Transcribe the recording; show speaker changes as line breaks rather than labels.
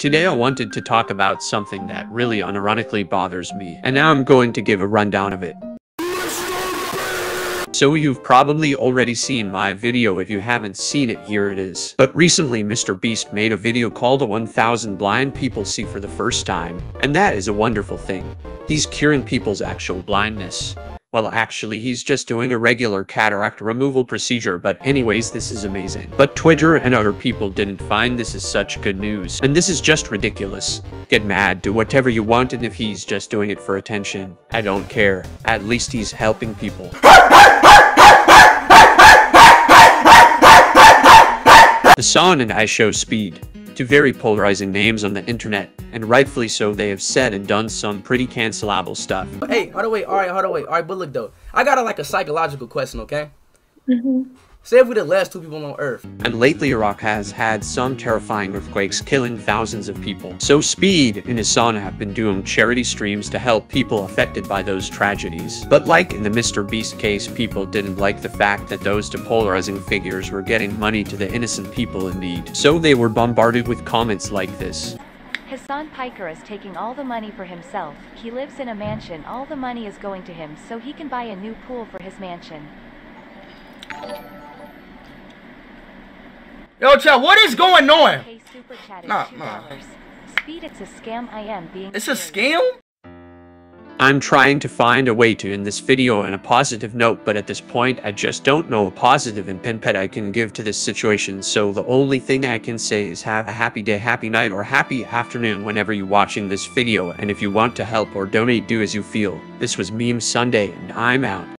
Today I wanted to talk about something that really unironically bothers me, and now I'm going to give a rundown of it. So you've probably already seen my video if you haven't seen it here it is. But recently Mr. Beast made a video called 1000 blind people see for the first time, and that is a wonderful thing. He's curing people's actual blindness. Well, actually, he's just doing a regular cataract removal procedure, but anyways, this is amazing. But Twitter and other people didn't find this as such good news, and this is just ridiculous. Get mad, do whatever you want, and if he's just doing it for attention, I don't care. At least he's helping people. The Hasan and IShowSpeed. Two very polarizing names on the internet, and rightfully so they have said and done some pretty cancelable stuff.
Hey, hold on, wait. All right, hold on, wait. All right, but look though, I got a, like a psychological question, okay?
Mm-hmm.
Say if we the last two people on Earth.
And lately Iraq has had some terrifying earthquakes killing thousands of people. So Speed and Hasan have been doing charity streams to help people affected by those tragedies. But like in the Mr. Beast case, people didn't like the fact that those depolarizing figures were getting money to the innocent people in need. So they were bombarded with comments like this.
Hasan Piker is taking all the money for himself. He lives in a mansion. All the money is going to him so he can buy a new pool for his mansion.
Yo, chat, what is going on?
Super
Nah, nah.
Speed, it's a scam. I am being
It's a scam?
I'm trying to find a way to end this video on a positive note, but at this point, I just don't know a positive and pen pet I can give to this situation, so the only thing I can say is have a happy day, happy night, or happy afternoon whenever you're watching this video, and if you want to help or donate, do as you feel. This was Meme Sunday, and I'm out.